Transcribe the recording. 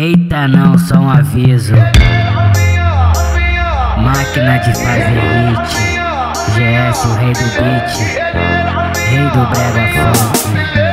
Eita não, só um aviso. Máquina de fazer hit. GS, o rei do beat. Rei do brega funk.